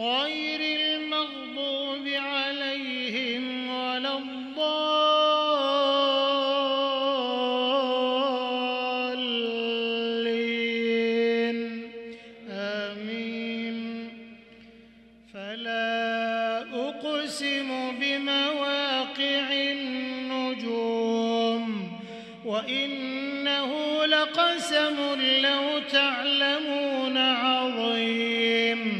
غير المغضوب عليهم ولا الضالين. آمين. فلا أقسم بمواقع النجوم وإنه لقسم لو تعلمون عظيم.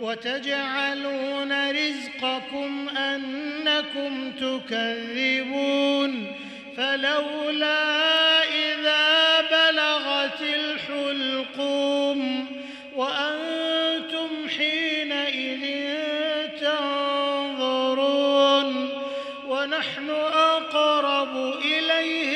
وتجعلون رزقكم أنكم تكذبون فلولا إذا بلغت الحلقوم وأنتم حينئذ تنظرون ونحن أقرب إليه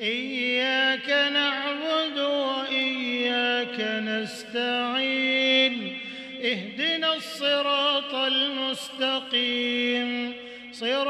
إياك نعبد وإياك نستعين. اهدنا الصراط المستقيم. صراط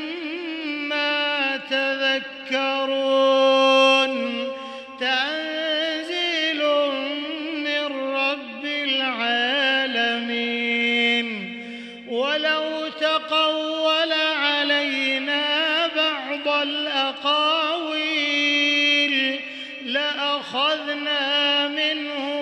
تذكرون تنزيل من رب العالمين. ولو تقول علينا بعض الأقاويل لأخذنا منه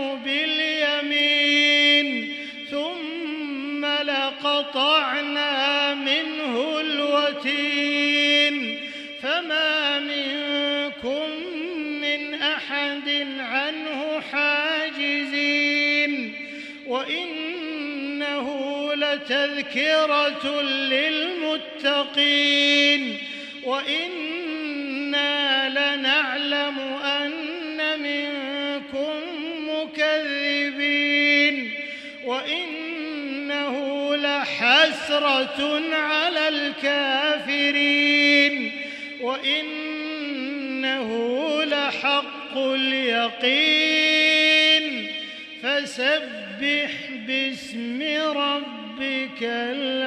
أحد عنه حاجزين وإنه لتذكرة للمتقين وإنا لنعلم أن منكم مكذبين وإنه لحسرة على الكافرين وإنه لحق اليقين فسبح باسم ربك العظيم.